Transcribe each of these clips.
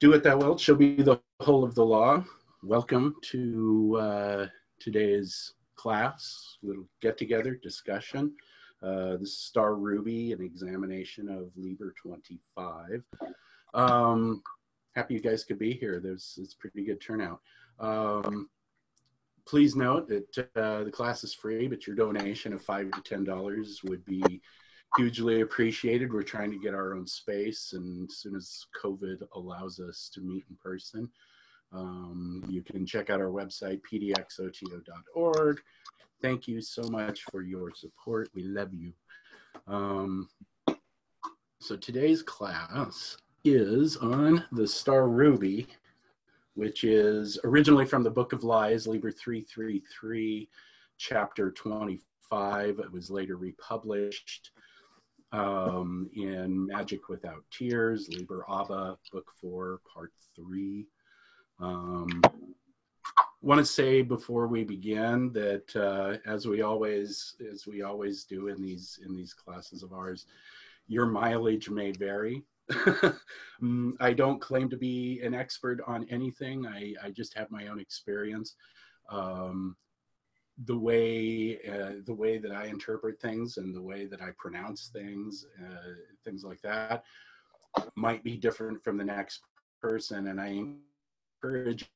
Do it thou wilt shall be the whole of the law. Welcome to uh, today's class, little get together discussion. Uh, this is Star Ruby, an examination of Liber 25. Um, happy you guys could be here. There's it's pretty good turnout. Um, please note that uh, the class is free, but your donation of five to ten dollars would be hugely appreciated. We're trying to get our own space, and as soon as COVID allows us to meet in person, um, you can check out our website, pdxoto.org. Thank you so much for your support. We love you. Um, so today's class is on the Star Ruby, which is originally from the Book of Lies, Liber 333, chapter 25. It was later republished um, in Magic Without Tears, Liber ABA, Book 4, Part 3. Um, want to say before we begin that uh, as we always as we always do in these in these classes of ours your mileage may vary. Mm, i don't claim to be an expert on anything. I, I just have my own experience. Um, the way uh, the way that I interpret things and the way that I pronounce things, uh, things like that, might be different from the next person. And I encourage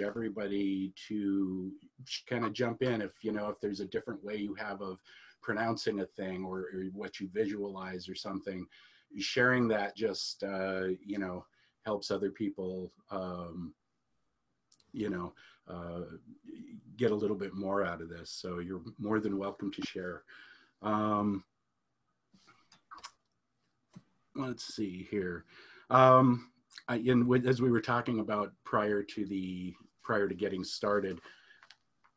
everybody to kind of jump in if you know if there's a different way you have of pronouncing a thing or, or what you visualize or something. Sharing that just uh, you know helps other people. Um, you know uh, get a little bit more out of this. So you're more than welcome to share. Um, let's see here. Um, I, in, as we were talking about prior to the prior to getting started,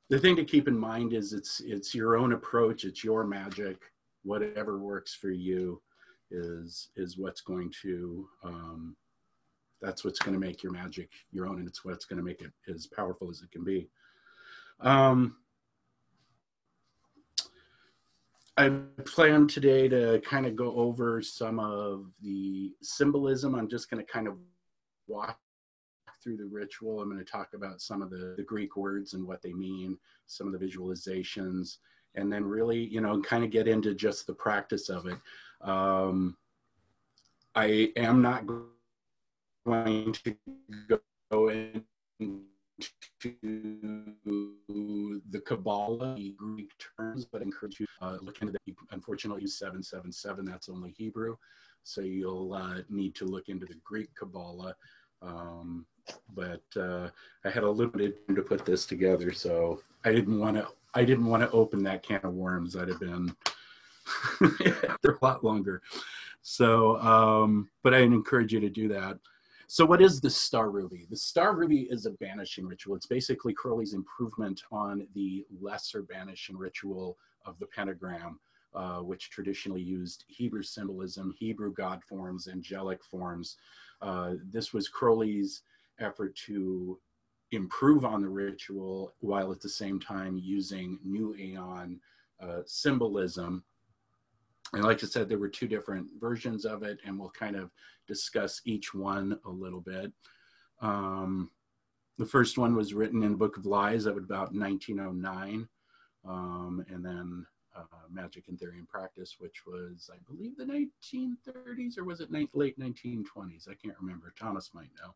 the thing to keep in mind is it's it's your own approach, it's your magic. Whatever works for you is is what's going to um, that's what's going to make your magic your own and it's what's going to make it as powerful as it can be. Um, i plan today to kind of go over some of the symbolism. I'm just going to kind of walk through the ritual. I'm going to talk about some of the, the greek words and what they mean some of the visualizations and then really you know kind of get into just the practice of it. Um, i am not going to go into the Kabbalah, the Greek terms, but I encourage you to uh, look into the, unfortunately, 777, that's only Hebrew. So you'll uh, need to look into the Greek Kabbalah. Um, but uh, I had a little bit to put this together, so I didn't want to. I didn't want to open that can of worms. I'd have been a lot longer. So, um, but I encourage you to do that. So what is the Star Ruby? The Star Ruby is a banishing ritual. It's basically Crowley's improvement on the lesser banishing ritual of the pentagram, uh, which traditionally used Hebrew symbolism, Hebrew god forms, angelic forms. Uh, this was Crowley's effort to improve on the ritual while at the same time using New Aeon uh, symbolism and like I said, there were two different versions of it, and we'll kind of discuss each one a little bit. Um, the first one was written in the Book of Lies of about 1909, um, and then uh, Magic in Theory and Practice, which was, I believe, the 1930s, or was it late 1920s? I can't remember. Thomas might know.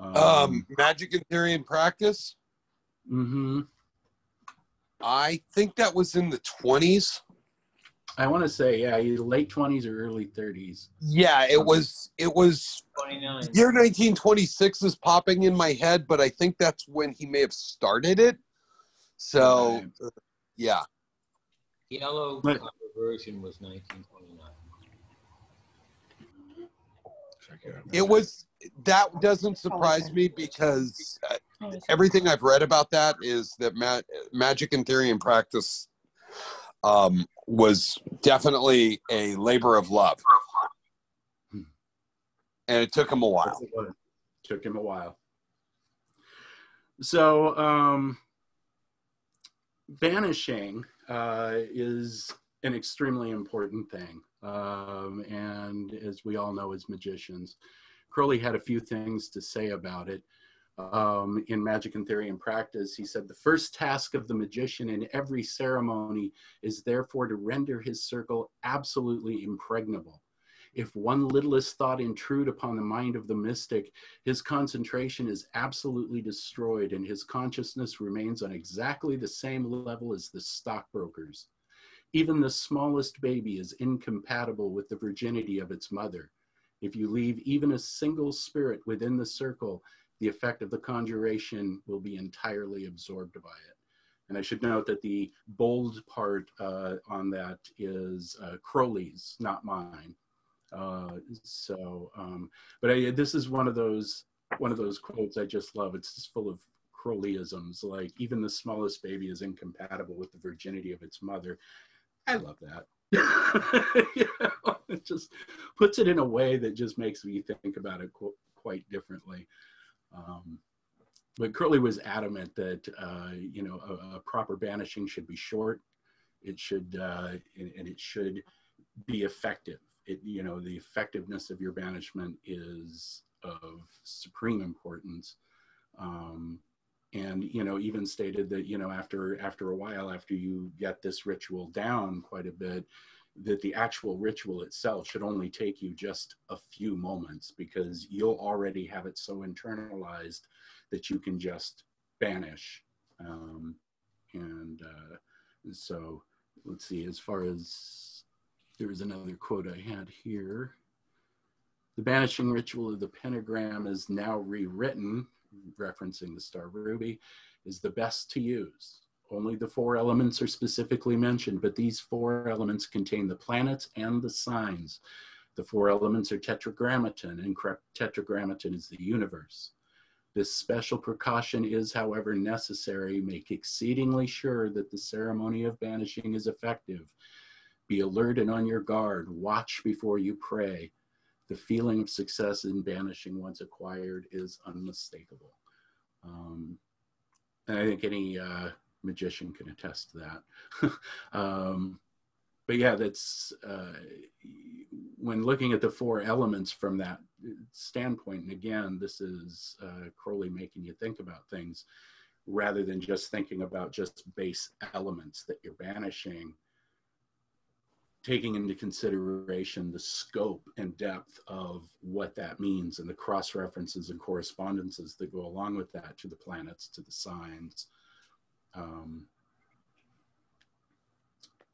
Um, um, Magic in Theory and Practice? Mm-hmm. I think that was in the 20s. I want to say, yeah, late twenties or early thirties. Yeah, it was. It was. 29. Year 1926 is popping in my head, but I think that's when he may have started it. So, right. yeah. Yellow but, version was 1929. It was. That doesn't surprise me because uh, everything I've read about that is that ma- magic in theory and practice um, was definitely a labor of love. And it took him a while. Took him a while. So, um, banishing uh, is an extremely important thing. Um, and as we all know, as magicians, Crowley had a few things to say about it. Um, in Magic and Theory and Practice, he said, The first task of the magician in every ceremony is therefore to render his circle absolutely impregnable. If one littlest thought intrude upon the mind of the mystic, his concentration is absolutely destroyed and his consciousness remains on exactly the same level as the stockbroker's. Even the smallest baby is incompatible with the virginity of its mother. If you leave even a single spirit within the circle, the effect of the conjuration will be entirely absorbed by it. And I should note that the bold part uh, on that is uh, Crowley's, not mine. Uh, so, um, but I, this is one of those one of those quotes I just love. It's just full of Crowleyisms, like even the smallest baby is incompatible with the virginity of its mother. I love that. you know, it just puts it in a way that just makes me think about it qu- quite differently. Um, but Crowley was adamant that uh, you know a, a, proper banishing should be short. It should uh, and it should be effective it, you know, the effectiveness of your banishment is of supreme importance. Um, and you know, even stated that you know after after a while, after you get this ritual down quite a bit, that the actual ritual itself should only take you just a few moments because you'll already have it so internalized that you can just banish. Um, and uh, so let's see, as far as there was another quote I had here. The banishing ritual of the pentagram is now rewritten, referencing the star ruby, is the best to use. Only the four elements are specifically mentioned, but these four elements contain the planets and the signs. The four elements are tetragrammaton, and tetragrammaton is the universe. This special precaution is, however, necessary. Make exceedingly sure that the ceremony of banishing is effective be alert and on your guard. Watch before you pray. The feeling of success in banishing once acquired is unmistakable. Um, and I think any uh, magician can attest to that. um, but yeah, that's uh, when looking at the four elements from that standpoint. And again, this is uh, Crowley making you think about things rather than just thinking about just base elements that you're banishing taking into consideration the scope and depth of what that means and the cross references and correspondences that go along with that to the planets, to the signs. Um,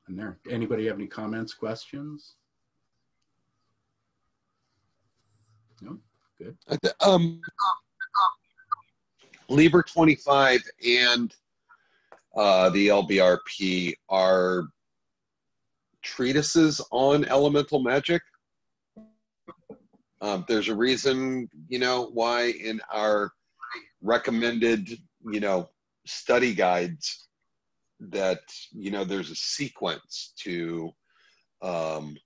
and there, anybody have any comments, questions? No, good. Um, Liber 25 and uh, the LBRP are treatises on elemental magic. Um, there's a reason, you know, why in our recommended, you know, study guides that, you know, there's a sequence to um,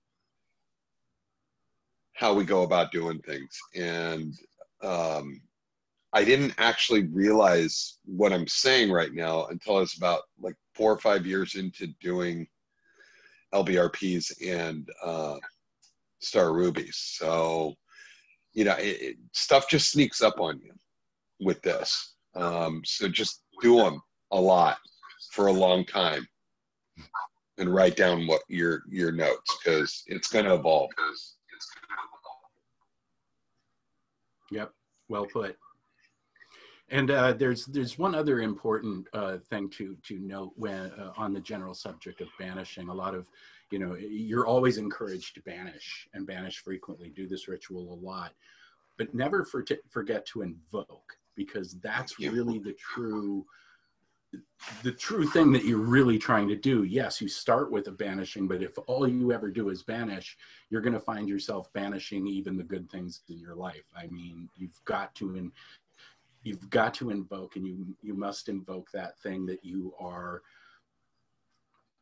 how we go about doing things. And um, I didn't actually realize what I'm saying right now until I was about like four or five years into doing LBRPs and uh, Star Rubies. So, you know, it, it, stuff just sneaks up on you with this. Um, so just do them a lot for a long time and write down what your your notes because it's going to evolve. Yep, well put. And uh, there's there's one other important uh, thing to to note when uh, on the general subject of banishing. A lot of, you know, you're always encouraged to banish and banish frequently. Do this ritual a lot, but never for forget to invoke because that's really the true the true thing that you're really trying to do. Yes, you start with a banishing, but if all you ever do is banish, you're going to find yourself banishing even the good things in your life. I mean, you've got to in, you've got to invoke and you you must invoke that thing that you are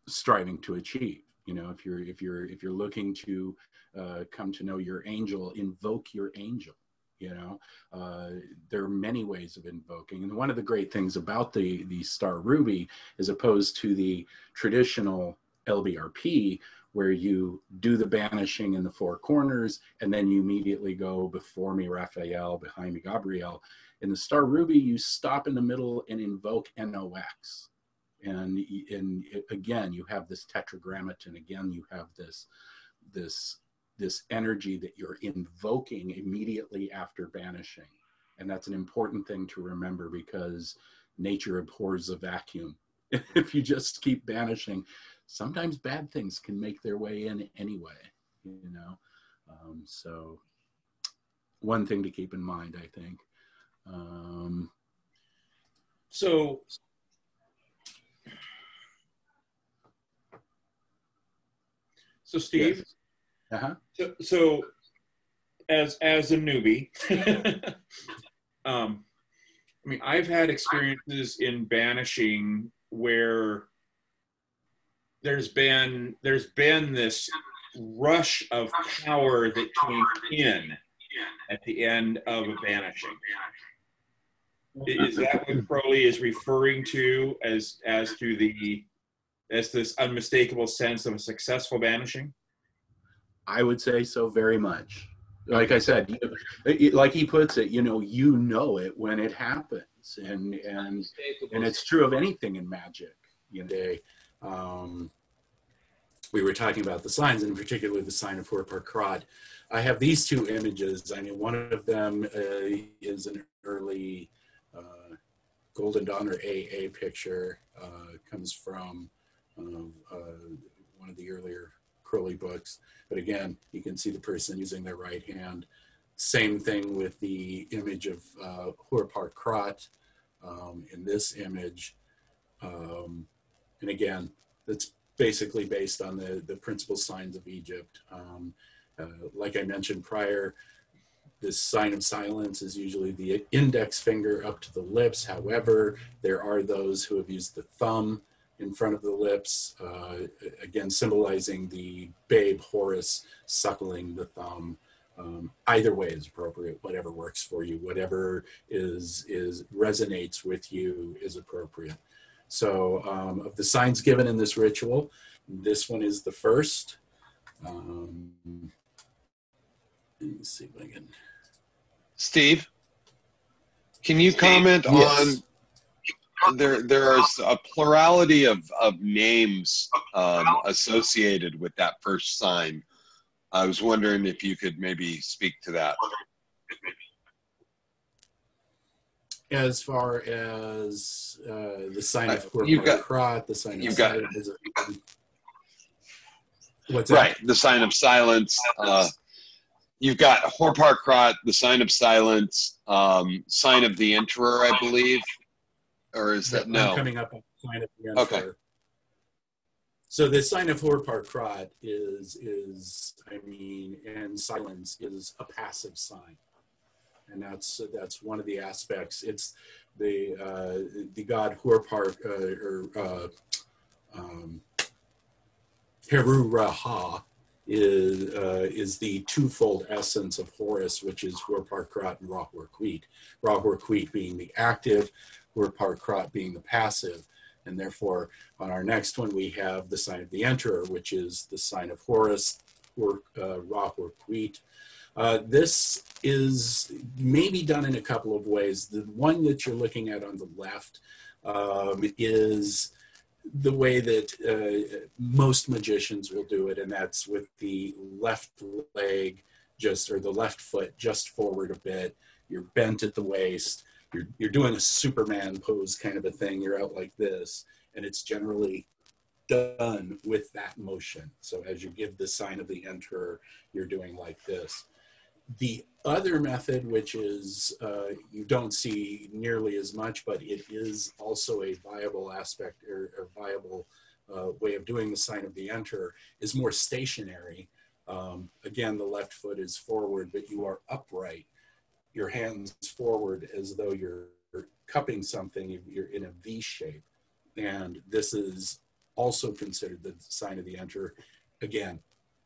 striving to achieve you know if you're if you're if you're looking to uh, come to know your angel invoke your angel you know uh, there are many ways of invoking and one of the great things about the the star ruby as opposed to the traditional LBRP, where you do the banishing in the four corners, and then you immediately go before me, Raphael, behind me, Gabriel. In the Star Ruby, you stop in the middle and invoke NOX. And, and again, you have this tetragrammaton. Again, you have this, this, this energy that you're invoking immediately after banishing. And that's an important thing to remember because nature abhors a vacuum. if you just keep banishing, sometimes bad things can make their way in anyway, you know? Um, so one thing to keep in mind, I think. Um, so so Steve, yes. Uh-huh. so, so as as a newbie, um, I mean, I've had experiences in banishing where there's been there's been this rush of power that came in at the end of a banishing. Is that what Crowley is referring to as as to the as this unmistakable sense of a successful banishing? I would say so very much. Like I said, you, like he puts it, you know, you know it when it happens, and and and it's true of anything in magic. You know, um, we were talking about the signs, and particularly the sign of Hoor-Paar-Kraat. I have these two images. I mean, one of them uh, is an early uh, Golden Dawn or AA picture, uh, comes from um, uh, one of the earlier Crowley books. But again, you can see the person using their right hand. Same thing with the image of uh, Hoor-Paar-Kraat um, in this image. Um, and again, that's basically based on the, the principal signs of Egypt. Um, uh, like I mentioned prior, this sign of silence is usually the index finger up to the lips. However, there are those who have used the thumb in front of the lips, uh, again, symbolizing the babe Horus suckling the thumb. Um, either way is appropriate, whatever works for you, whatever is, is resonates with you is appropriate. So um, of the signs given in this ritual, this one is the first. Um, let me see if I can. Steve, can you comment yes. on there? There is a plurality of of names um, associated with that first sign. I was wondering if you could maybe speak to that. as far as uh, the sign of Hoor-Paar-Kraat, the sign of silence. What's right, the sign of silence. Uh, you've got Hoor-Paar-Kraat, the sign of silence, um, sign of the Emperor, I believe, or is that no? I'm coming up on sign of the. Okay. So the sign of Hoor-Paar-Kraat is is I mean, and silence is a passive sign and that's that's one of the aspects. It's the uh, the god Horpar uh, or uh, um, Heru-ra-ha is uh, is the twofold essence of Horus, which is Hoor-Paar-Kraat and Ra-Hoor-Khuit. Ra-Hoor-Khuit being the active, Hoor-Paar-Kraat being the passive. And therefore, on our next one, we have the sign of the enterer, which is the sign of Horus, or uh, Ra-Hoor-Khuit, uh, this is maybe done in a couple of ways. The one that you're looking at on the left um, is the way that uh, most magicians will do it, and that's with the left leg just, or the left foot just forward a bit. You're bent at the waist. You're, you're doing a Superman pose kind of a thing. You're out like this, and it's generally done with that motion. So as you give the sign of the Enterer, you're doing like this. The other method, which is uh, you don't see nearly as much, but it is also a viable aspect or, or viable uh, way of doing the sign of the enter, is more stationary. Um, again, the left foot is forward, but you are upright. Your hands forward as though you're cupping something, you're in a V shape. And this is also considered the sign of the enter. Again,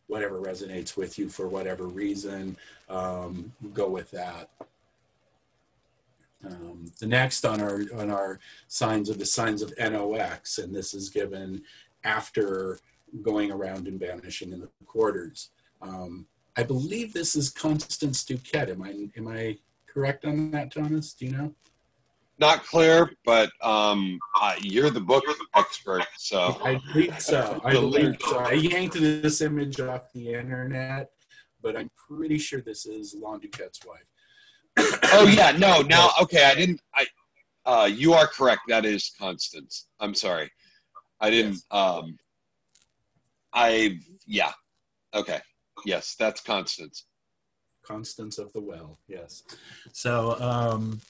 whatever resonates with you for whatever reason, um, go with that. Um, the next on our on our signs of the signs of NOX, and this is given after going around and banishing in the quarters. Um, I believe this is Constance DuQuette. Am I am I correct on that, Thomas? Do you know? Not clear, but um, uh, you're the book expert, so I believe so. I believe so. I yanked this image off the internet, but I'm pretty sure this is Lon DuQuette's wife. oh yeah, no, now okay, I didn't. I uh, you are correct. That is Constance. I'm sorry, I didn't. Um, I yeah, okay, yes, that's Constance. Constance of the Well, yes. So, um,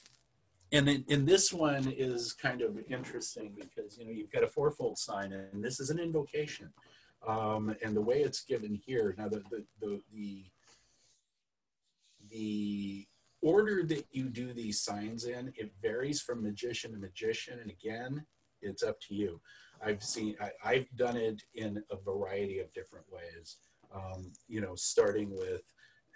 and in, in this one is kind of interesting because you know you've got a fourfold sign, and this is an invocation, um, and the way it's given here now the the the, the the order that you do these signs in it varies from magician to magician and again it's up to you i've seen I, have done it in a variety of different ways um, you know starting with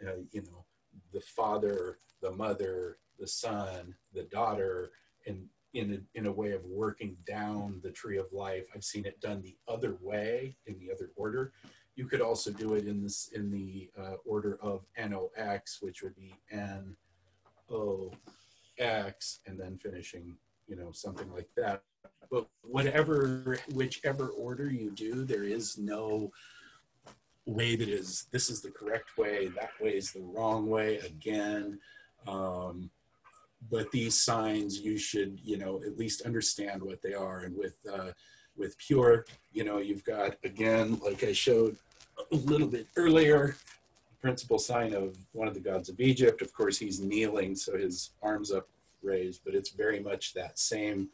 uh, you know the father the mother the son, the daughter, in in a, in a way of working down the tree of life. I've seen it done the other way in the other order. You could also do it in this in the uh, order of NOX, which would be N O X, and then finishing, you know, something like that. But whatever, whichever order you do, there is no way that is this is the correct way, that way is the wrong way. Again, um, but these signs you should you know at least understand what they are. And with uh, with Puer you know you've got again like i showed a little bit earlier principal sign of one of the gods of egypt. Of course he's kneeling so his arms up raised but it's very much that same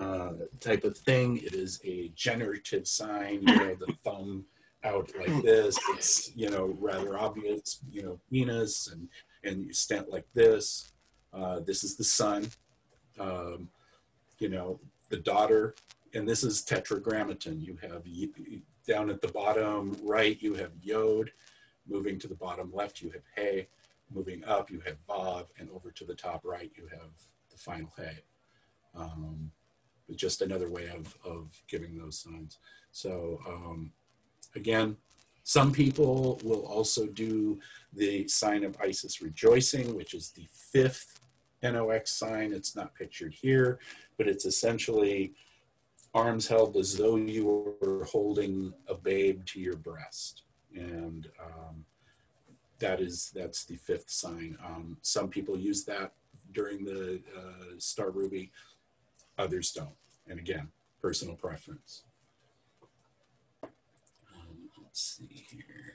uh, type of thing. It is a generative sign you know the thumb out like this it's you know rather obvious you know penis and and you stand like this uh, this is the son, um, you know, the daughter, and this is tetragrammaton. You have down at the bottom right, you have yod. Moving to the bottom left, you have hey. Moving up, you have vav, and over to the top right, you have the final hey. Um, just another way of, of giving those signs. So um, again, some people will also do the sign of Isis rejoicing, which is the fifth NOX sign. It's not pictured here, but it's essentially arms held as though you were holding a babe to your breast. And um, that is, that's the fifth sign. Um, some people use that during the uh, Star Ruby, others don't. And again, personal preference. See here.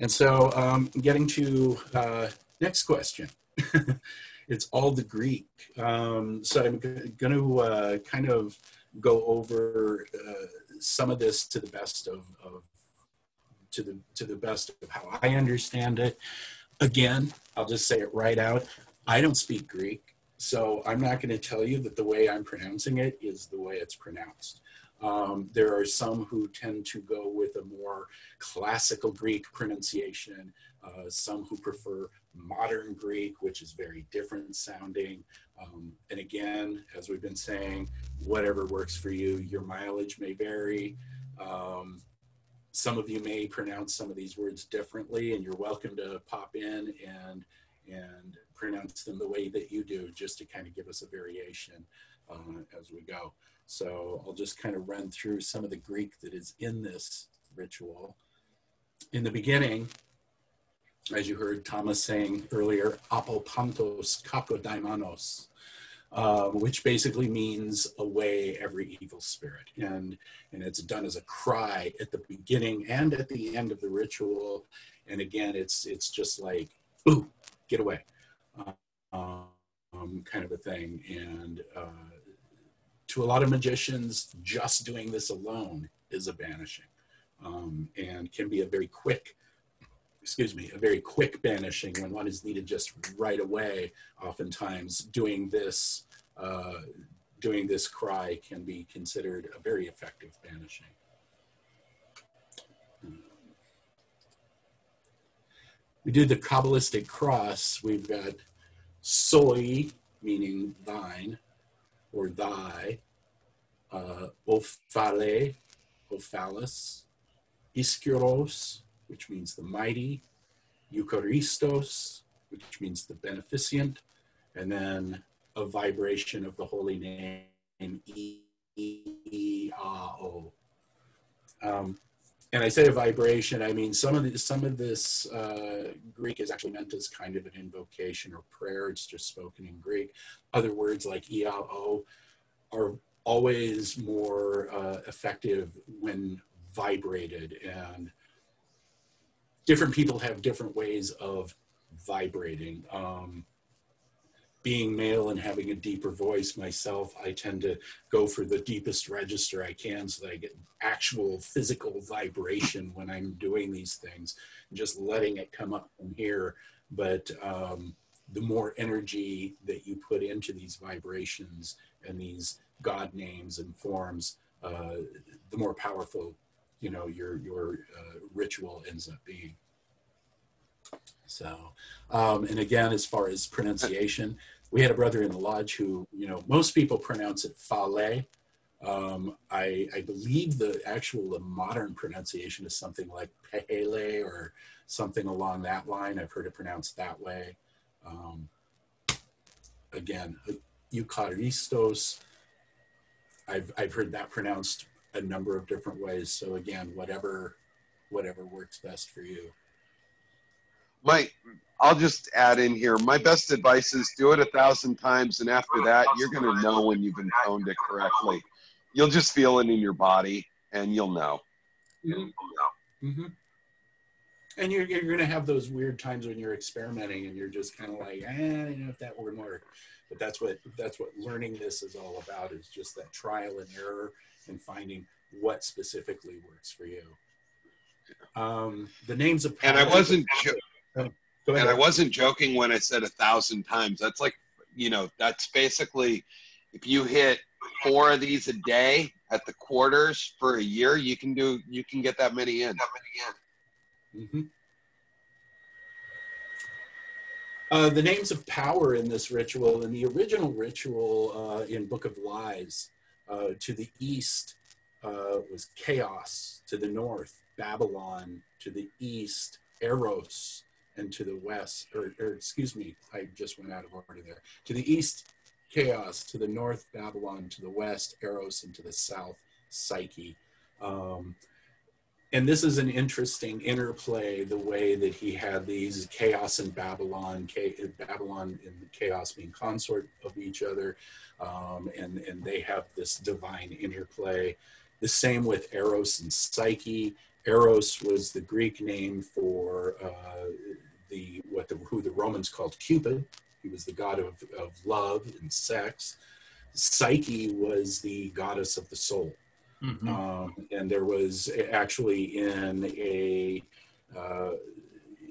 And so um, getting to uh, next question. it's all the Greek. Um, so I'm going to uh, kind of go over uh, some of this to the best of, of, to the to the best of how I understand it. Again, I'll just say it right out. I don't speak Greek, so I'm not going to tell you that the way I'm pronouncing it is the way it's pronounced. Um, there are some who tend to go with a more classical Greek pronunciation, uh, some who prefer modern Greek, which is very different sounding. Um, and again, as we've been saying, whatever works for you, your mileage may vary. Um, some of you may pronounce some of these words differently, and you're welcome to pop in and and pronounce them the way that you do, just to kind of give us a variation uh, as we go. So I'll just kind of run through some of the Greek that is in this ritual. In the beginning, as you heard Thomas saying earlier, apopantos kakodaimonos, um, which basically means away every evil spirit. And, and it's done as a cry at the beginning and at the end of the ritual. And again, it's, it's just like, ooh, get away, um, kind of a thing. And uh, to a lot of magicians, just doing this alone is a banishing um, and can be a very quick excuse me, a very quick banishing when one is needed just right away. Oftentimes, doing this, uh, doing this cry can be considered a very effective banishing. We do the Kabbalistic cross. We've got soy, meaning thine or thy, uh, ophale, Apophallus, Ischyros, which means the mighty, Eucharistos, which means the beneficent, and then a vibration of the holy name, E-A-O. Um, and I say a vibration, I mean some of the, some of this uh, Greek is actually meant as kind of an invocation or prayer. It's just spoken in Greek. Other words like EAO are always more uh, effective when vibrated, and different people have different ways of vibrating. Um, being male and having a deeper voice myself, I tend to go for the deepest register I can so that I get actual physical vibration when I'm doing these things, just letting it come up from here. But um, the more energy that you put into these vibrations and these God names and forms, uh, the more powerful, you know, your your uh, ritual ends up being. So, um, and again, as far as pronunciation, we had a brother in the lodge who, you know, most people pronounce it Fale. Um, I, I, believe the actual the modern pronunciation is something like Pehele or something along that line. I've heard it pronounced that way. Um, again, Eucharistos, I've, I've heard that pronounced a number of different ways. So again, whatever, whatever works best for you. My, I'll just add in here. My best advice is do it a thousand times, and after that, you're going to know when you've intoned it correctly. You'll just feel it in your body, and you'll know. Mm-hmm. Mm-hmm. And you're, you're going to have those weird times when you're experimenting, and you're just kind of like, eh, I don't know if that would work. But that's what that's what learning this is all about. Is just that trial and error and finding what specifically works for you. Um, the names of and I wasn't. Jo- and I wasn't joking when I said a thousand times. That's like, you know, that's basically if you hit four of these a day at the quarters for a year, you can do you can get that many in. That many in. Mm-hmm. Uh, the names of power in this ritual, in the original ritual uh, in Book of Lies, uh, to the east uh, was chaos, to the north, Babylon, to the east, Eros, and to the west, or, or, excuse me, I just went out of order there. To the east, chaos. To the north, Babylon. To the west, Eros. And to the south, Psyche. Um, and this is an interesting interplay, the way that he had these chaos and Babylon, Babylon and chaos being consort of each other, um, and, and they have this divine interplay. The same with Eros and Psyche. Eros was the Greek name for uh, the what the who the Romans called Cupid. He was the god of, of love and sex. Psyche was the goddess of the soul. Mm-hmm. Um, and there was actually in a uh,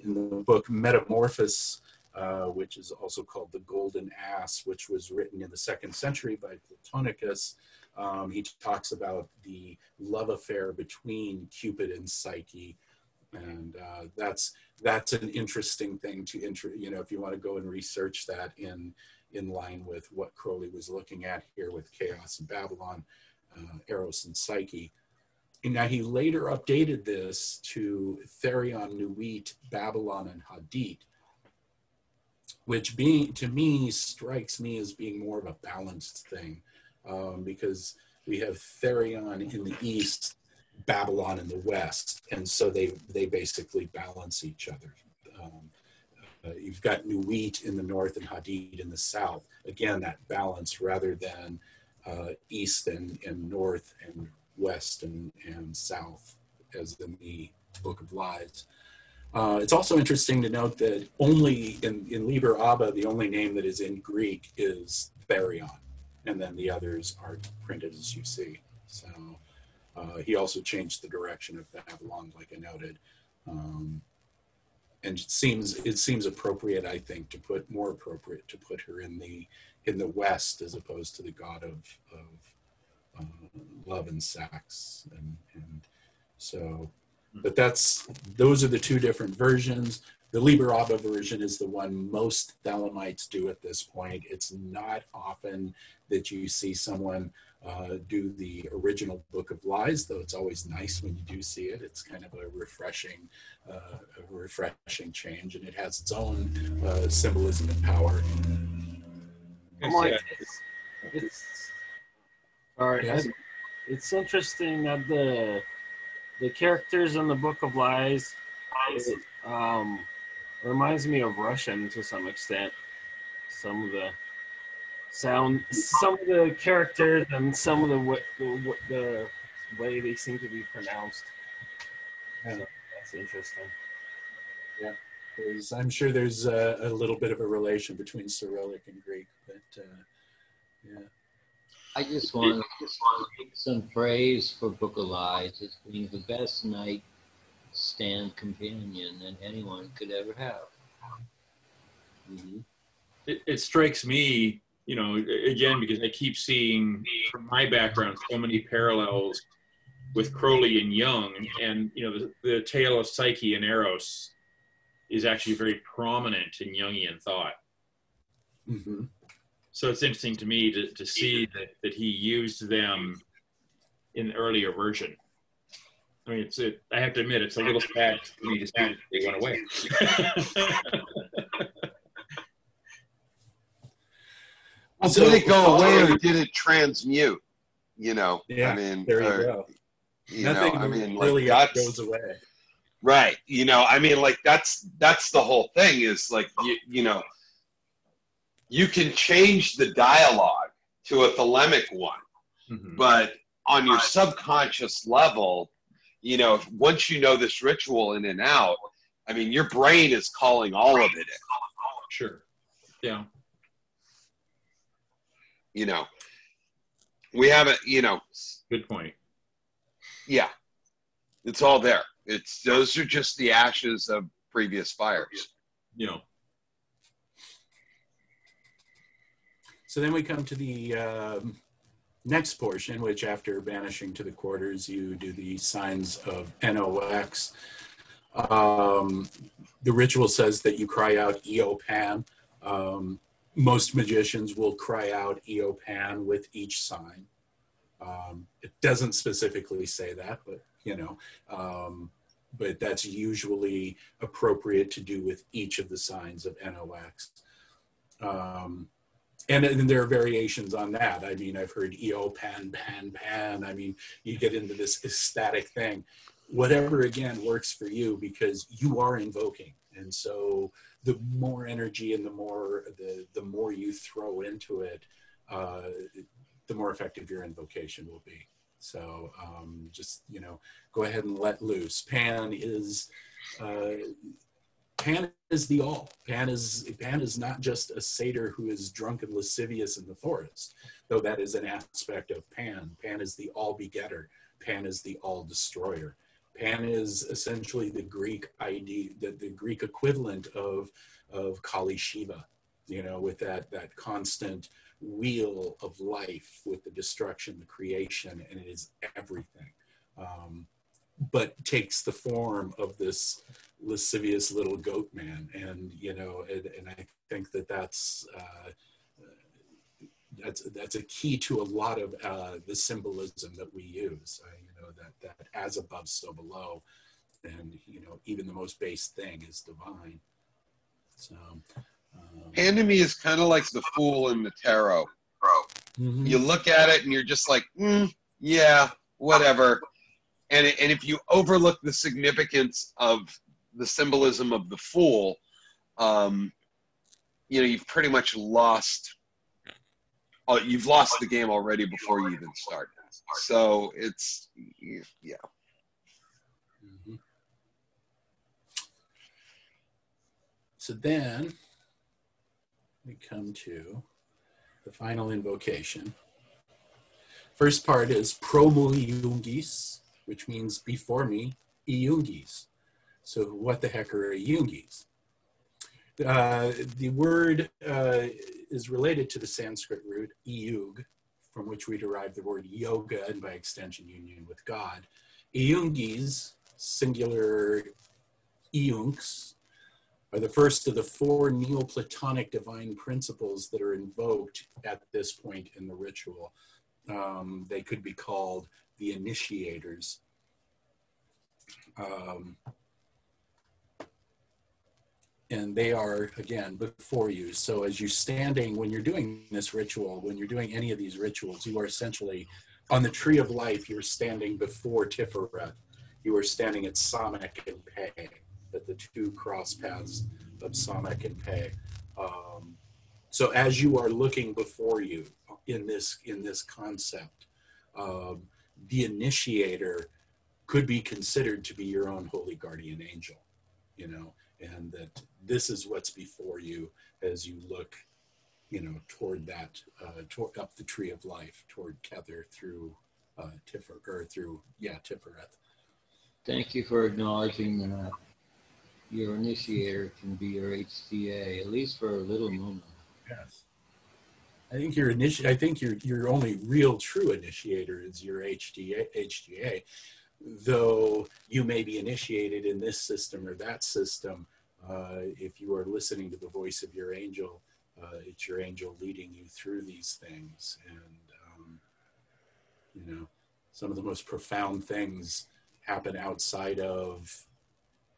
in the book Metamorphose, uh, which is also called the Golden Ass, which was written in the second century by Platonicus. Um, he talks about the love affair between Cupid and Psyche, and uh, that's that's an interesting thing to intro. You know, if you want to go and research that in in line with what Crowley was looking at here with Chaos and Babylon, uh, Eros and Psyche. And now he later updated this to Therion, Nuit, Babylon, and Hadit, which being to me strikes me as being more of a balanced thing, um, because we have Therion in the east Babylon in the West, and so they they basically balance each other. Um, uh, you've got Nuit in the north and Hadit in the south. Again, that balance rather than uh, east and, and north and west and, and south, as in the Book of Lies. Uh, it's also interesting to note that only in, in Liber ABA, the only name that is in Greek is Therion, and then the others are printed as you see. So uh, he also changed the direction of Babylon, like I noted. Um, and it seems it seems appropriate, I think, to put more appropriate to put her in the in the West as opposed to the god of of uh, love and sex, and and so. But that's those are the two different versions. The Liber ABA version is the one most Thelemites do at this point. It's not often that you see someone uh, do the original Book of Lies, though it's always nice when you do see it. It's kind of a refreshing, uh, a refreshing change, and it has its own uh, symbolism and power. I'm like, it's, it's sorry. Yes. It's, interesting that the the characters in the Book of Lies it, um, reminds me of Russian to some extent. Some of the sound, some of the characters, and some of the wa- the, the way they seem to be pronounced. Yeah. So that's interesting. There's, I'm sure there's a, a little bit of a relation between Cyrillic and Greek, but uh, yeah. I just want to give some praise for Book of Lies as being the best night stand companion that anyone could ever have. Mhm. it, it strikes me, you know, again, because I keep seeing from my background so many parallels with Crowley and Jung, and you know, the, the tale of Psyche and Eros is actually very prominent in Jungian thought. Mhm. So it's interesting to me to, to see that, that he used them in the earlier version. I mean, it's it, I have to admit, it's a little sad for me to see that they went away. Well, So- did it go away or did it transmute? You know, Yeah, I mean, There you or, go. you Nothing know, I mean, really like goes away. Right. You know, I mean, like that's that's the whole thing. Is like you, you know, you can change the dialogue to a thelemic one, Mhm. but on your subconscious level, you know, once you know this ritual in and out, I mean, your brain is calling all of it in. Sure. Yeah. You know, we haven't. You know, Good point. yeah, it's all there. It's those are just the ashes of previous fires. You know. So then we come to the um, next portion, which after banishing to the quarters, you do the signs of NOx. Um, the ritual says that you cry out Io Pan. Um, most magicians will cry out Io Pan with each sign. Um, it doesn't specifically say that, but you know, um, but that's usually appropriate to do with each of the signs of NOx. Um, and, and there are variations on that. I mean, I've heard EO, pan, pan, pan. I mean, you get into this ecstatic thing. Whatever, again, works for you because you are invoking. And so the more energy and the more the, the more you throw into it, uh, the more effective your invocation will be. So um, just, you know, go ahead and let loose. Pan is uh, Pan is the all. Pan is Pan is not just a satyr who is drunk and lascivious in the forest, though that is an aspect of Pan. Pan is the all begetter. Pan is the all destroyer. Pan is essentially the Greek ID, the, the Greek equivalent of of Kali Shiva, you know, with that that constant wheel of life, with the destruction, the creation, and it is everything. Um, but takes the form of this lascivious little goat man. And you know and, and i think that that's uh, that's that's a key to a lot of uh, the symbolism that we use. Uh, you know that that as above so below. And you know even the most base thing is divine. So Pan to me is kind of like the fool in the tarot. mhm. You look at it and you're just like, mm, yeah, whatever. And and if you overlook the significance of the symbolism of the fool, um, you know, you've pretty much lost. Oh, you've lost the game already before you even start. So it's yeah. Mhm. So then we come to the final invocation. First part is promo iunges, which means before me, iunges. So what the heck are iunges? Uh, the word uh, is related to the Sanskrit root iug, from which we derive the word yoga and by extension union with God. Iunges, singular iunks, are the first of the four Neoplatonic divine principles that are invoked at this point in the ritual. Um, they could be called the initiators. Um, and they are again before you so as you're standing when you're doing this ritual when you're doing any of these rituals you are essentially on the tree of life you're standing before Tiferet you are standing at Samek and Pe at the two cross paths of Samek and Pe um, so as you are looking before you in this in this concept um, the initiator could be considered to be your own holy guardian angel you know and that this is what's before you as you look, you know, toward that, uh, toward, up the tree of life, toward Kether through uh, or through, yeah, Tiferet. Thank you for acknowledging that your initiator can be your HTA, at least for a little moment. Yes. I think your initi- I think your your only real true initiator is your HDA, HGA, though you may be initiated in this system or that system uh, if you are listening to the voice of your angel, uh, it's your angel leading you through these things. And, um, you know, some of the most profound things happen outside of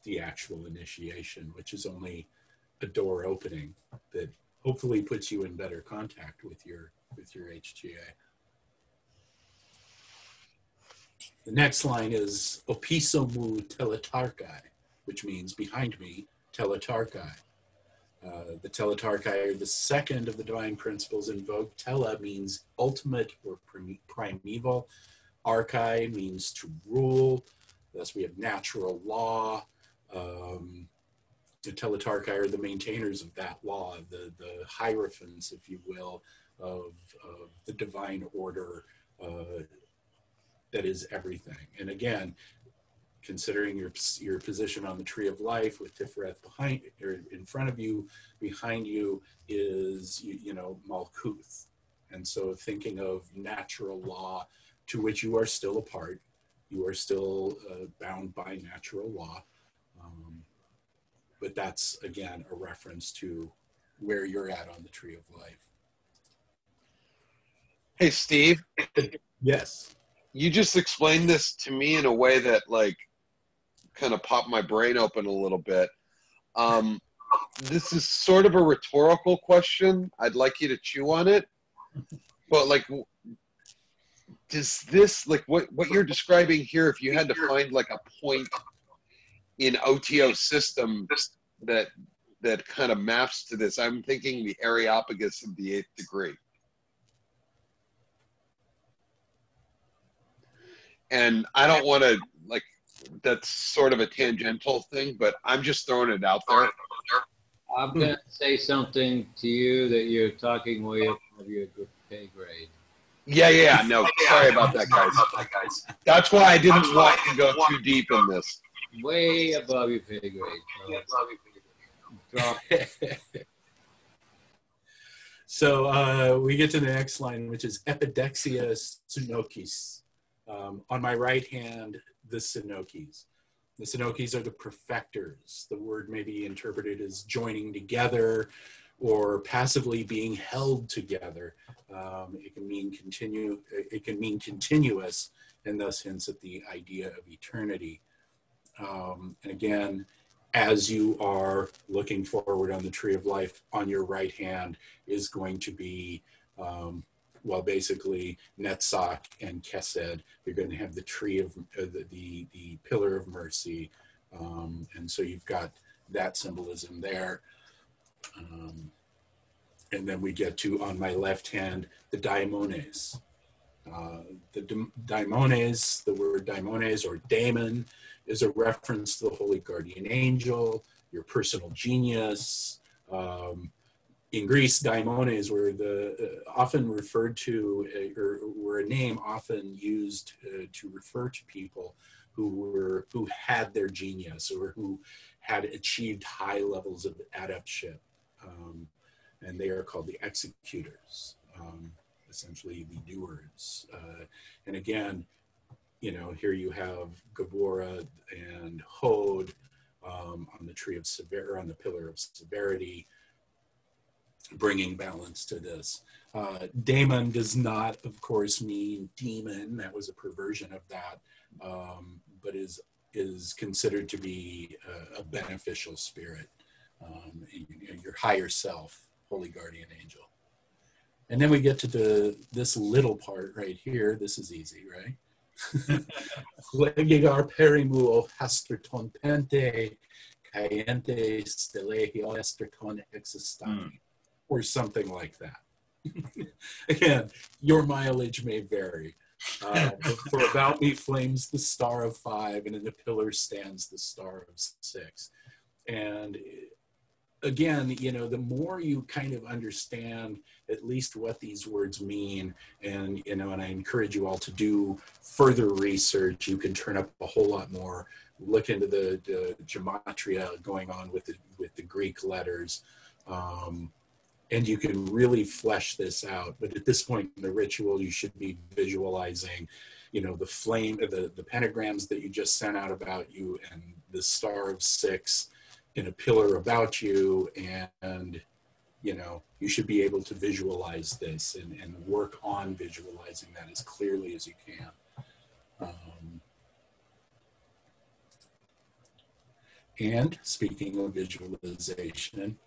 the actual initiation, which is only a door opening that hopefully puts you in better contact with your with your HGA. The next line is Opisomu Teletarchai, which means behind me Teletarchai. Uh, the Teletarchai are the second of the divine principles invoked. Tela means ultimate or primeval. Archai means to rule. Thus, we have natural law. Um, the Teletarchai are the maintainers of that law, the, the hierophants, if you will, of, of the divine order uh, that is everything. And again, considering your your position on the tree of life with Tiferet behind or in front of you, behind you is you, you know Malkuth, and so thinking of natural law to which you are still a part, you are still uh, bound by natural law, but that's again a reference to where you're at on the tree of life. Hey, Steve. yes. You just explained this to me in a way that, like, kind of popped my brain open a little bit. Um, this is sort of a rhetorical question. I'd like you to chew on it. But like, does this like what what you're describing here? If you had to find like a point in OTO system that that kind of maps to this, I'm thinking the Areopagus of the eighth degree. And I don't want to like that's sort of a tangential thing, but I'm just throwing it out there. I'm going to say something to you that you're talking way above your pay grade. Yeah, yeah, no, sorry about that, guys. That's why I didn't want to go too deep in this. Way above your pay grade. So so uh, we get to the next line, which is Epidexia Synocheis. Um, on my right hand, the Synocheis. The Synocheis are the perfecters. The word may be interpreted as joining together or passively being held together. Um, it can mean continue. It can mean continuous, and thus hints at the idea of eternity. Um, and again, as you are looking forward on the tree of life, on your right hand is going to be um, well, basically Netzach and Chesed, you're going to have the tree of uh, the, the, the pillar of mercy. Um, and so you've got that symbolism there. Um, and then we get to, on my left hand, the daimones. Uh, the daimones, the word daimones or daemon, is a reference to the holy guardian angel, your personal genius, um, in Greece, daimones were the uh, often referred to, uh, or were a name often used uh, to refer to people who were who had their genius or who had achieved high levels of adeptship, um, and they are called the executors, um, essentially the doers. Uh, and again, you know, here you have Geburah and Hod um, on the tree of sever on the pillar of severity bringing balance to this. Uh, daemon does not, of course, mean demon. That was a perversion of that, um, but is is considered to be a, a beneficial spirit, um, your higher self, holy guardian angel. And then we get to the this little part right here. This is easy, right? Legigar perimuo hasterton pente cayente stelegio esterton existani, mm. or something like that. Again, your mileage may vary. Uh, for about me flames the star of five, and in the pillar stands the star of six. And again, you know, the more you kind of understand at least what these words mean, and you know, and I encourage you all to do further research. You can turn up a whole lot more. Look into the, the gematria going on with the with the Greek letters. Um, and you can really flesh this out. But at this point in the ritual, you should be visualizing, you know, the flame, the, the pentagrams that you just sent out about you and the star of six in a pillar about you. And, you know, you should be able to visualize this and, and work on visualizing that as clearly as you can. Um, and speaking of visualization,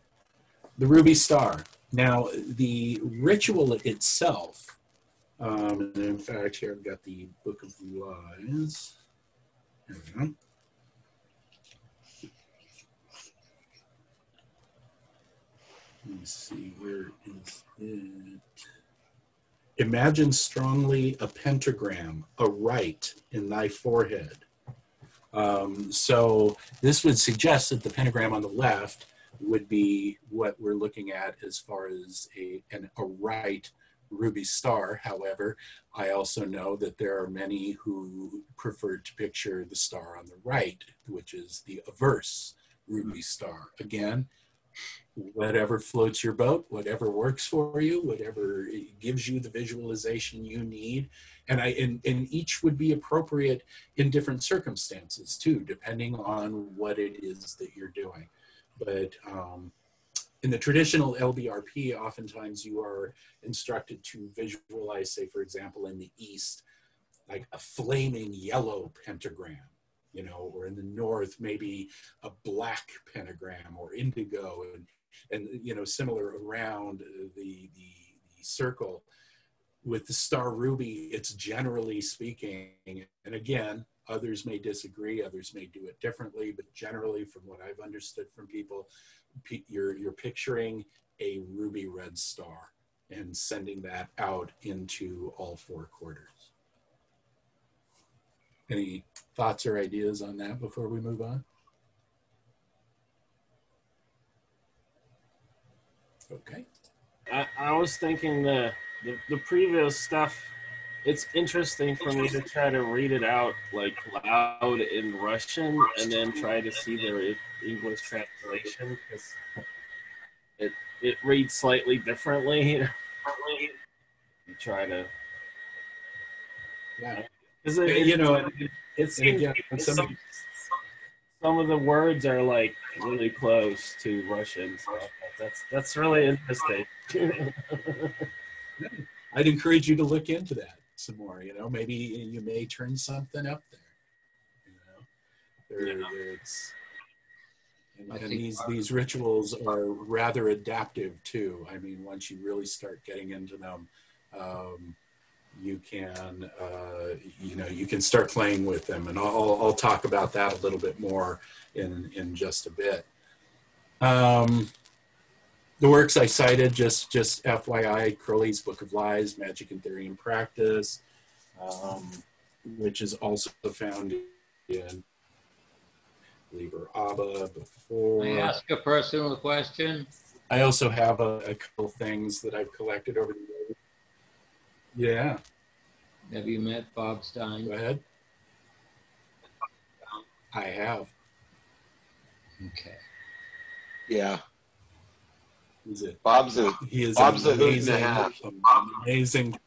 the ruby star. Now, the ritual itself, um, and in fact, here I've got the Book of Lies. There we go. Let me see, where is it? Imagine strongly a pentagram, a right in thy forehead. Um, so this would suggest that the pentagram on the left would be what we're looking at as far as a, an, a right ruby star. However, I also know that there are many who prefer to picture the star on the right, which is the averse ruby star. Again, whatever floats your boat, whatever works for you, whatever gives you the visualization you need. And I and, and each would be appropriate in different circumstances too, depending on what it is that you're doing. But um, in the traditional LBRP, oftentimes you are instructed to visualize, say, for example, in the East, like a flaming yellow pentagram, you know, or in the North, maybe a black pentagram or indigo, and, and you know, similar around uh, the, the, the circle. With the star ruby, it's generally speaking, and again, Others may disagree, others may do it differently, but generally, from what I've understood from people, you're, you're picturing a ruby red star and sending that out into all four quarters. Any thoughts or ideas on that before we move on? Okay. I, I was thinking the, the, the previous stuff it's interesting for me to try to read it out like loud in Russian and then try to see the English translation because it it reads slightly differently. You, know? you try to, yeah, because it, you know, it, it's, yeah, some, some of the words are like really close to Russian. So that's that's really interesting. I'd encourage you to look into that some more. You know, maybe you may turn something up there. You know, there, yeah. it's and, and these these rituals are rather adaptive too. I mean, once you really start getting into them, um, you can uh, you know you can start playing with them, and I'll I'll talk about that a little bit more in in just a bit. Um, the works I cited, just just FYI, Crowley's Book of Lies, Magic and Theory and Practice, um, which is also found in Liber ABA before. May I ask a personal question? I also have a, a couple things that I've collected over the years. Yeah. Have you met Bob Stein? Go ahead. I have. Okay. Yeah. He's a, Bob's a he is Bob's an amazing, amazing.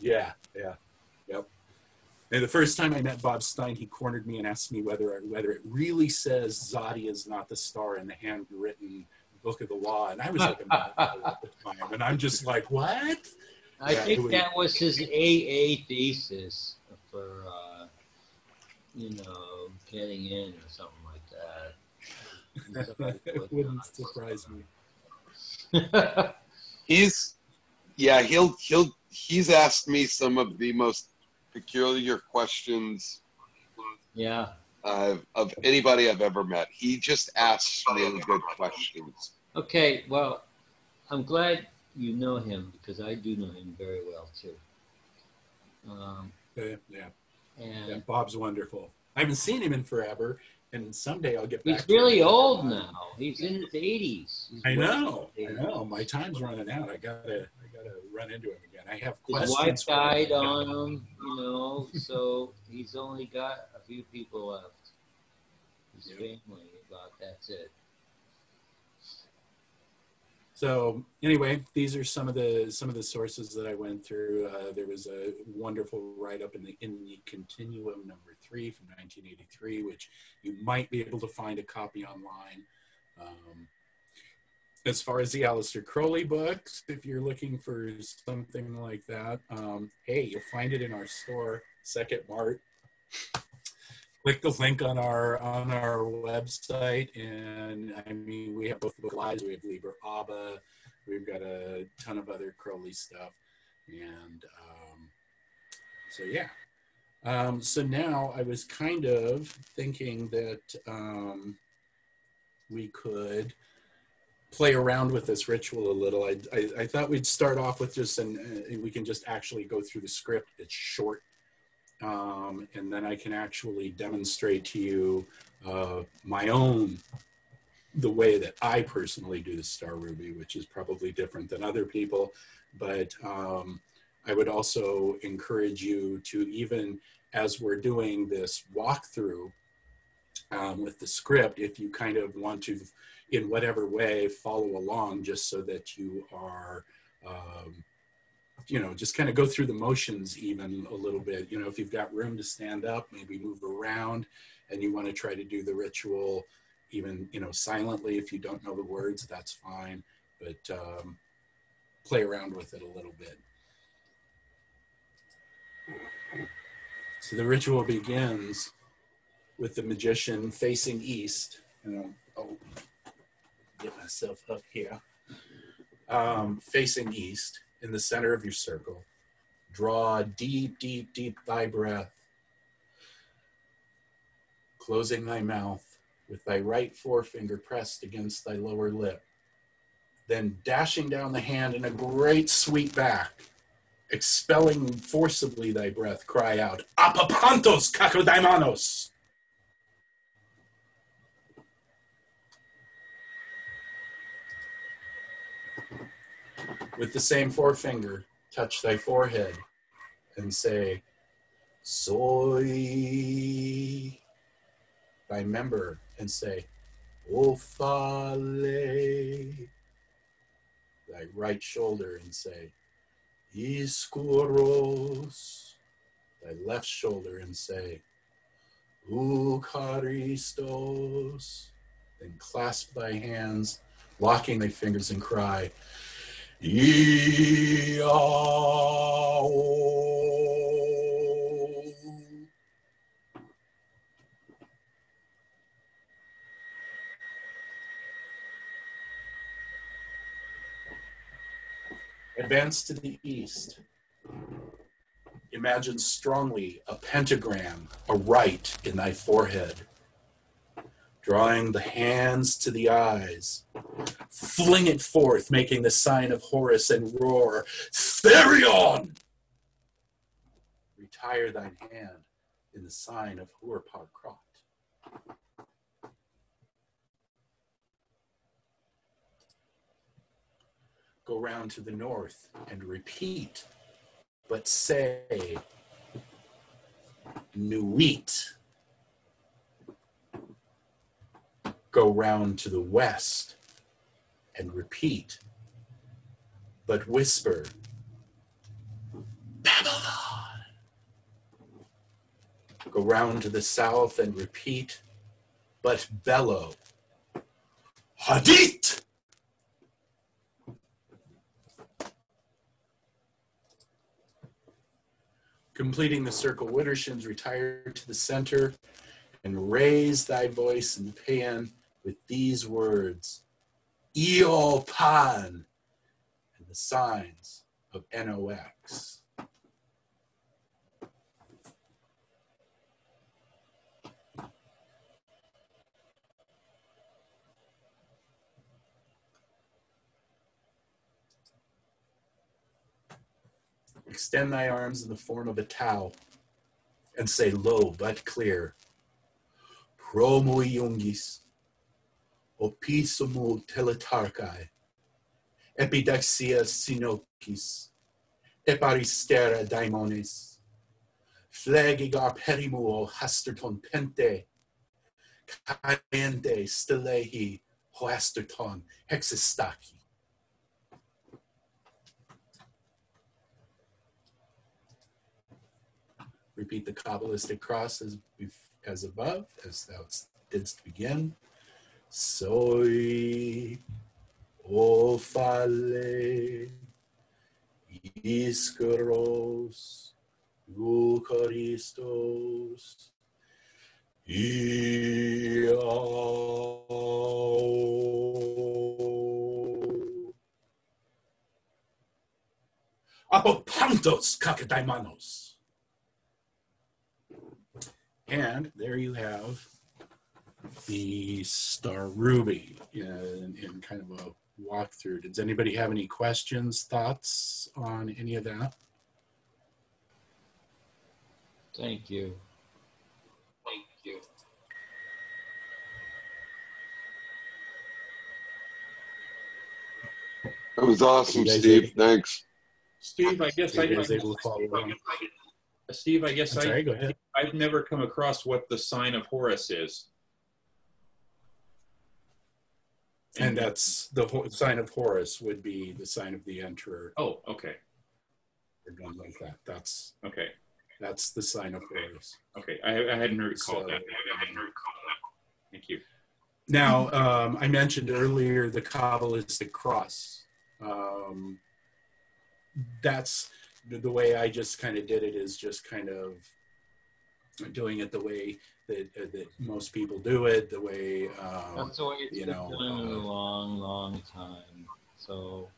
Yeah, yeah, yep. And the first time I met Bob Stein, he cornered me and asked me whether whether it really says Tzaddi is not the star in the handwritten book of the law, and I was like a at the time, and I'm just like, what? I Yeah, think was- that was his AA thesis for, uh, you know, getting in or something like that. it wouldn't surprise me. He's, yeah, he'll he'll he's asked me some of the most peculiar questions yeah. uh, of anybody I've ever met. He just asks really good questions. Okay. Well, I'm glad you know him because I do know him very well too. Um, Yeah, yeah, and yeah. Bob's wonderful. I haven't seen him in forever, and someday I'll get back. he's to him. really old now. He's in his 80s. I well know, I in his 80s. know. My time's running out. I gotta, I gotta run into him again. I have His questions. wife for him. died on him, you know, so he's only got a few people left. His Yep. family, about that's it. So anyway, these are some of the some of the sources that I went through. Uh, there was a wonderful write up in the in the Continuum number three from 1983, which you might be able to find a copy online. Um, as far as the Aleister Crowley books, if you're looking for something like that, um, hey, you'll find it in our store, Sekhet-MaRt. Click the link on our on our website, and I mean we have both lives. We have Liber ABA. We've got a ton of other Crowley stuff, and um, so yeah. Um, so now I was kind of thinking that um, we could play around with this ritual a little. I, I, I thought we'd start off with just, and uh, we can just actually go through the script. It's short. Um, and then I can actually demonstrate to you uh, my own, the way that I personally do the Star Ruby, which is probably different than other people. But um, I would also encourage you to, even as we're doing this walkthrough um, with the script, if you kind of want to in whatever way follow along just so that you are um, you know just kind of go through the motions even a little bit. You know if you've got room to stand up maybe move around and you want to try to do the ritual even you know silently. If you don't know the words that's fine but um, play around with it a little bit. So the ritual begins with the magician facing east. You know oh get myself up here. Um, facing east in the center of your circle. Draw deep, deep, deep thy breath. Closing thy mouth with thy right forefinger pressed against thy lower lip. Then dashing down the hand in a great sweep back. Expelling forcibly thy breath, cry out, Apapantos kakodaimonos! With the same forefinger, touch thy forehead and say, Soy. Thy member and say, Ofale. Thy right shoulder and say, Ischyros. Thy left shoulder and say, Eucharistos. Then clasp thy hands, locking thy fingers and cry, Advance to the east. Imagine strongly a pentagram, a right in thy forehead. Drawing the hands to the eyes, fling it forth, making the sign of Horus, and roar, Therion! Retire thine hand in the sign of Hoor-paar-kraat. Go round to the north and repeat, but say, Nuit. go round to the west and repeat, but whisper, Babalon. Go round to the south and repeat, but bellow, Hadit. Completing the circle, Widdershins retire to the center and raise thy voice in the pan with these words, Io Pan, and the signs of NOX. Extend thy arms in the form of a tau and say low but clear. Promo opisomu teletarchai, epidaxia synocheis, eparistera daimones, flagigar perimuo hasterton pente, caliente stelehi hoasterton hexistaki. Repeat the Kabbalistic cross as, as above, as thou didst begin. Soy o fale ischyros eucharistos iao. Apopantos kakodaimonos. And there you have the Star Ruby in, in kind of a walkthrough. Does anybody have any questions, thoughts on any of that? Thank you. Thank you. That was awesome, Steve. able- Thanks. Steve, I guess I, You guys able to follow along? Steve, I guess I'm I, sorry, go ahead. I've never come across what the sign of Horus is. And that's the ho- sign of Horus would be the sign of the Emperor Oh, okay, or one like that. That's okay, that's the sign of Horus. okay. I, I hadn't heard So, called that. I hadn't that. Thank you. Now, um, I mentioned earlier the Kabbalistic cross. Um, that's the way I just kind of did it is just kind of doing it the way that, uh, that most people do it, the way, um, That's the way it's you been know, in a uh, long, long time. So,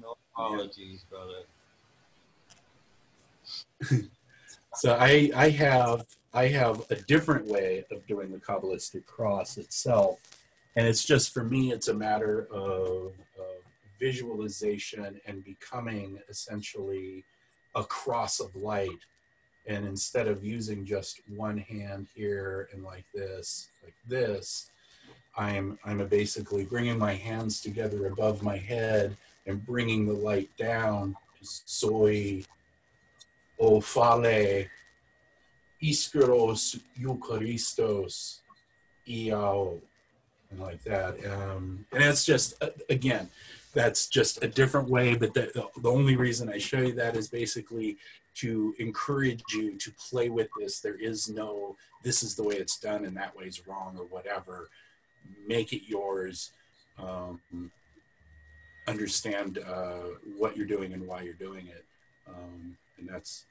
no apologies, brother. So I, I have I have a different way of doing the Kabbalistic cross itself, and it's just for me it's a matter of, of visualization and becoming essentially a cross of light. And instead of using just one hand here and like this, like this, I'm I'm basically bringing my hands together above my head and bringing the light down. Soy o fale ischyros eucharistos iao and like that um, and it's just uh, again that's just a different way but the, the only reason i show you that is basically to encourage you to play with this. There is no this is the way it's done and that way is wrong or whatever. Make it yours. Um, understand uh, what you're doing and why you're doing it. Um, and that's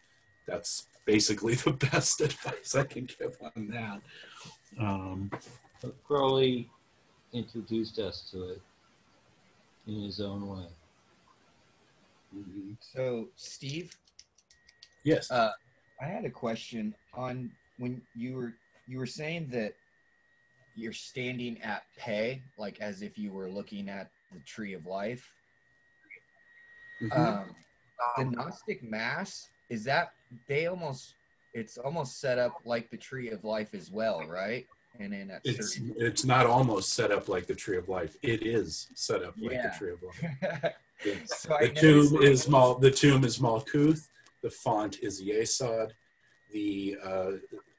that's basically the best advice I can give on that. Um, Crowley introduced us to it in his own way. So, Steve, yes, uh, I had a question on when you were you were saying that you're standing at pay, like as if you were looking at the tree of life. Mhm. Um, the Gnostic Mass is that they almost it's almost set up like the tree of life as well, right? And in a it's certain it's not almost set up like the tree of life. It is set up like Yeah. the tree of life. Yes. So I the tomb is mal. The tomb is Malkuth. The font is Yesod. The uh,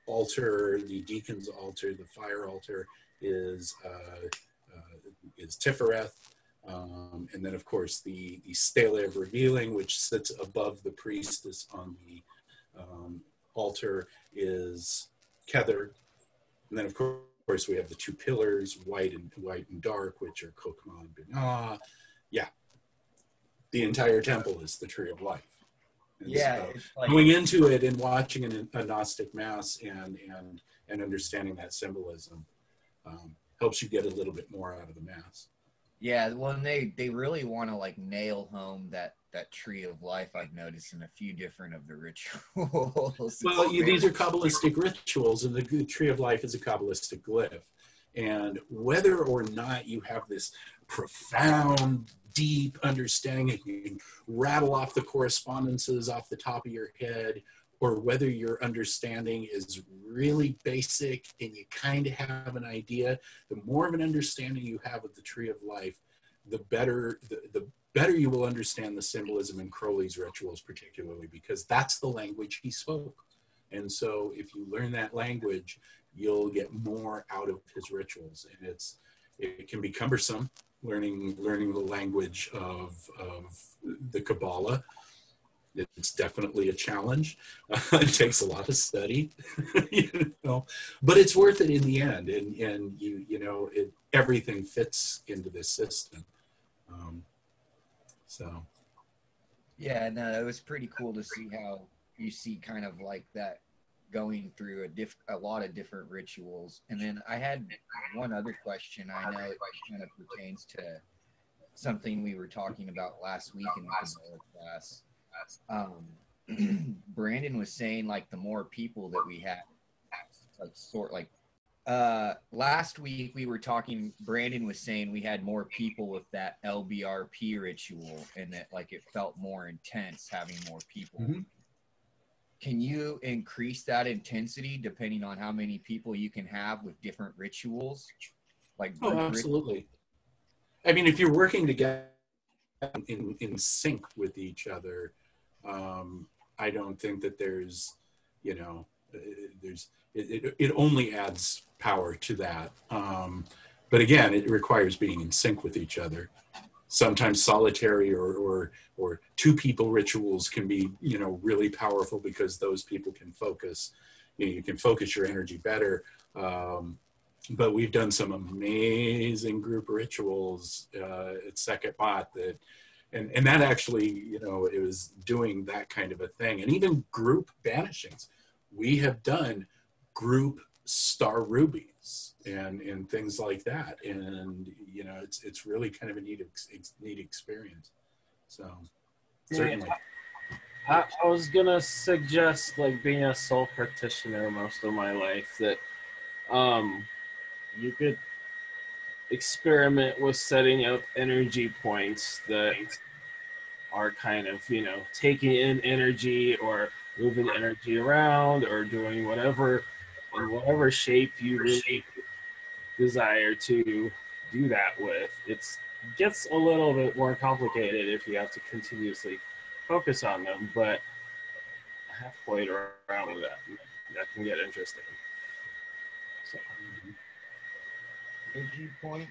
altar, the deacon's altar, the fire altar is uh, uh, is Tifereth. Um, and then, of course, the, the stele of revealing, which sits above the priestess on the um, altar, is Kether. And then, of course, we have the two pillars, white and white and dark, which are Chokmah and Binah. Yeah, the entire temple is the tree of life. And Yeah, so like going into it and watching an, a Gnostic mass and and and understanding that symbolism um, helps you get a little bit more out of the mass. Yeah, well, and they they really want to like nail home that that tree of life. I've noticed in a few different of the rituals. Well, you, these are Kabbalistic rituals, and the tree of life is a Kabbalistic glyph. And whether or not you have this profound, deep understanding, and you can rattle off the correspondences off the top of your head, or whether your understanding is really basic and you kind of have an idea, the more of an understanding you have of the tree of life, the better the, the better you will understand the symbolism in Crowley's rituals, particularly because that's the language he spoke. And so if you learn that language, you'll get more out of his rituals. And it's it can be cumbersome learning learning the language of of the Kabbalah. It's definitely a challenge. it takes a lot of study, you know, but it's worth it in the end. And and you you know it everything fits into this system. Um, so Yeah, no, it was pretty cool to see how you see kind of like that going through a diff a lot of different rituals. And then I had one other question. I know it kind of pertains to something we were talking about last week in the class. Um, Brandon was saying like the more people that we had, like sort like uh last week we were talking brandon was saying we had more people with that lbrp ritual and that like it felt more intense having more people Mhm. Can you increase that intensity depending on how many people you can have with different rituals like Oh, absolutely. I mean, if you're working together in, in sync with each other, um, I don't think that there's, you know, uh, there's, it, it, it only adds power to that. Um, but again, it requires being in sync with each other. Sometimes solitary or, or, or two people rituals can be, you know, really powerful because those people can focus, you know, you can focus your energy better. Um, but we've done some amazing group rituals uh, at Sekhet-Maat that, and, and that actually, you know, it was doing that kind of a thing. And even group banishings. We have done group star rubies and, and things like that. And, you know, it's, it's really kind of a neat, ex, neat experience. So certainly. I, I was gonna suggest like being a soul practitioner most of my life that um you could experiment with setting up energy points that are kind of you know taking in energy or moving energy around or doing whatever in whatever shape you really desire to do that with It gets a little bit more complicated if you have to continuously focus on them, but I have played around with that. That can get interesting. So, energy points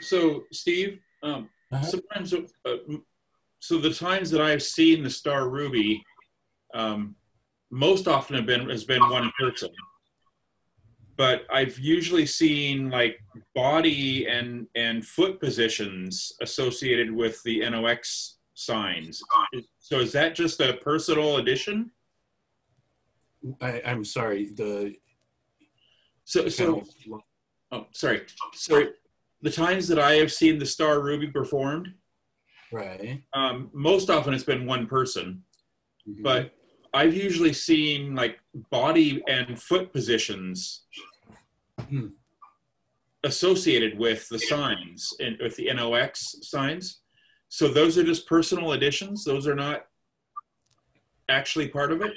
So, Steve, um, Uh-huh. sometimes, uh, so the times that I've seen the Star Ruby, um, most often have been has been one person. But I've usually seen like body and and foot positions associated with the NOx signs. So is that just a personal addition? I, I'm sorry. The So so oh sorry. So the times that I have seen the Star Ruby performed, right. um, most often it's been one person, Mhm. but I've usually seen like body and foot positions Hmm. associated with the signs and with the NOx signs. So those are just personal additions. Those are not actually part of it.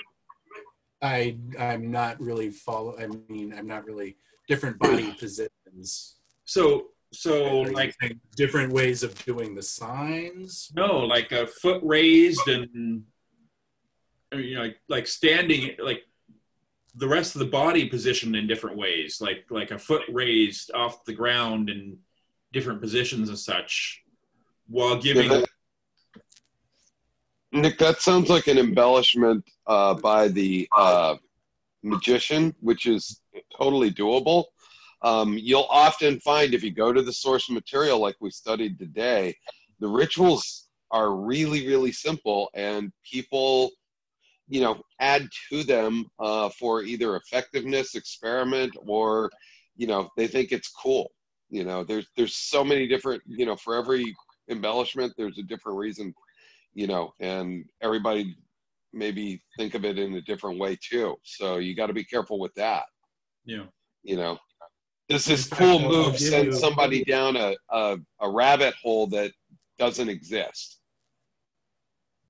I I'm not really follow. I mean, I'm not really different body positions. So so like different ways of doing the signs. no, like a foot raised and you know like, like standing like the rest of the body positioned in different ways, like like a foot raised off the ground in different positions and such, while giving. Yeah, that- Nick, that sounds like an embellishment uh, by the uh, magician, which is totally doable. Um, you'll often find if you go to the source material, like we studied today, the rituals are really really simple and people you know add to them uh, for either effectiveness experiment or you know they think it's cool. You know there's there's so many different you know for every embellishment there's a different reason you know and everybody maybe think of it in a different way too. So you got to be careful with that. Yeah. you know does this In fact, cool I'll- I'll move send somebody down a, a, a rabbit hole that doesn't exist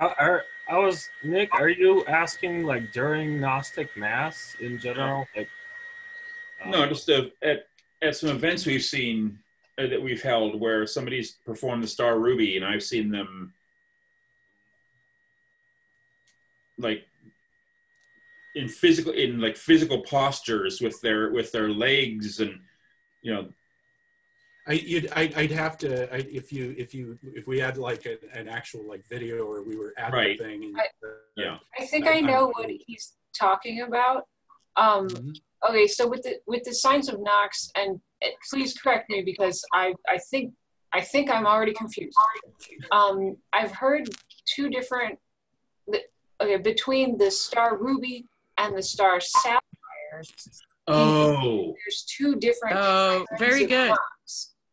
Are, I was Nick. Are you asking like during Gnostic Mass in general? Like, No, um, just uh, at at some events we've seen uh, that we've held where somebody's performed the Star Ruby, and I've seen them like in physical in like physical postures with their with their legs and you know I, you'd, I, I'd have to, I, if you, if you, if we had like a, an actual like video or we were at Right. the thing. And, I- Yeah. I think I- I I'm- know what he's talking about. Um, Mhm. okay, so with the with the signs of NOX, and uh, please correct me because I I think I think I'm already confused. Um, I've heard two different. Okay, between the star ruby and the star sapphire, oh there's two different. Oh, very good. NOX.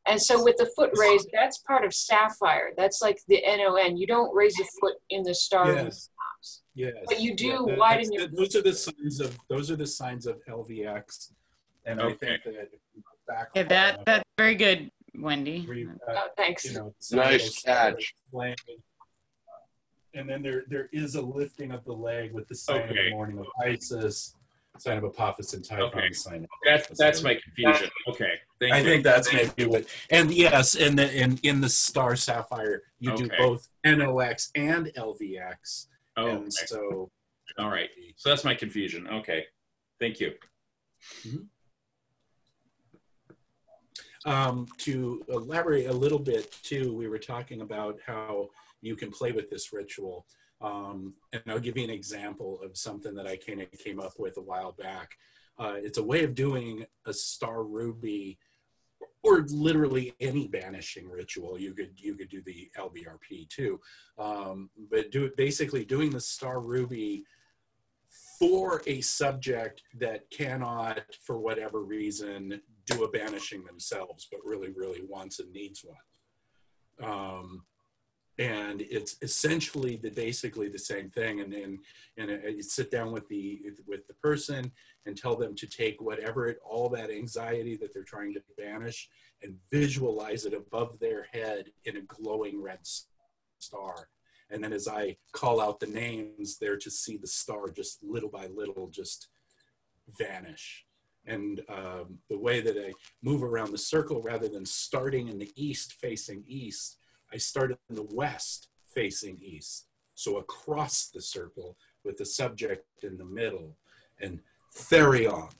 And so with the foot raise, that's part of sapphire. That's like the NON. You don't raise a foot in the star ruby Yes. Yes. But you do Yeah, that- widen that's- your- Those are the signs of, those are the signs of LVX. And I think that if you look back. Yeah, that uh, that's very good, Wendy. where you've Oh, thanks. you know, Nice catch. And then there, there is a lifting of the leg with the sign of the mourning of Isis, sign of Apophis and Typhon, Okay. sign of that's that's my confusion. Okay. Thank you I you. think that's maybe what, and yes, in the, and in the Star Sapphire, you do both NOX and LVX, oh and okay. so all right. So that's my confusion. Okay. Thank you. Um, to elaborate a little bit too, we were talking about how you can play with this ritual, um, and I'll give you an example of something that I kind of came up with a while back. Uh, it's a way of doing a star ruby or literally any banishing ritual. You could you could do the LBRP too, um, but do basically doing the star ruby for a subject that cannot, for whatever reason, do a banishing themselves, but really really wants and needs one. Um, and it's essentially the basically the same thing. And then and, and you sit down with the with the person and tell them to take whatever it all that anxiety that they're trying to banish and visualize it above their head in a glowing red star and then as i call out the names they're to see the star just little by little just vanish and um, the way that i move around the circle rather than starting in the east facing east i start in the west facing east. So across the circle with the subject in the middle and Therion,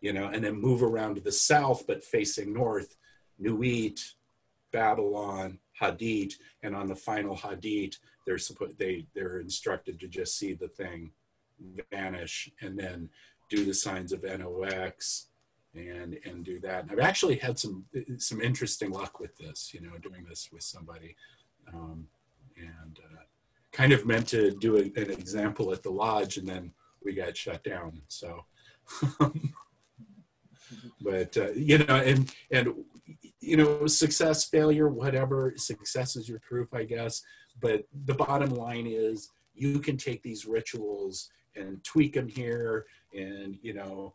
you know, and then move around to the south, but facing north, Nuit, Babalon, Hadit, and on the final Hadit, they're supposed they they're instructed to just see the thing vanish and then do the signs of NOx and and do that. And I've actually had some some interesting luck with this, you know, doing this with somebody, um, and uh, kind of meant to do a, an example at the lodge, and then we got shut down. So, but uh, you know, and and you know, success, failure, whatever. Success is your proof, I guess. But the bottom line is, you can take these rituals and tweak them here, and you know,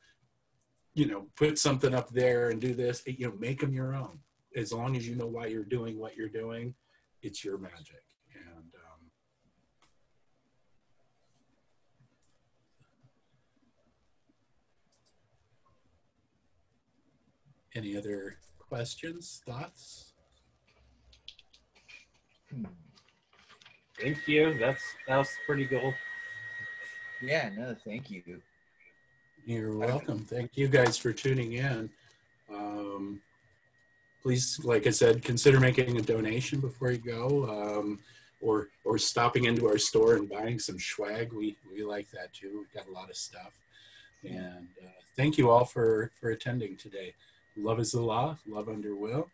you know, put something up there and do this. You know, make them your own. As long as you know why you're doing what you're doing, it's your magic. And um, Any other questions, thoughts? Thank you. That's that was pretty cool. Yeah, no, thank you. You're welcome. Thank you guys for tuning in. Um, please, like I said, consider making a donation before you go, um, or or stopping into our store and buying some swag. We we like that too. We've got a lot of stuff. And uh, thank you all for for attending today. Love is the law. Love under will.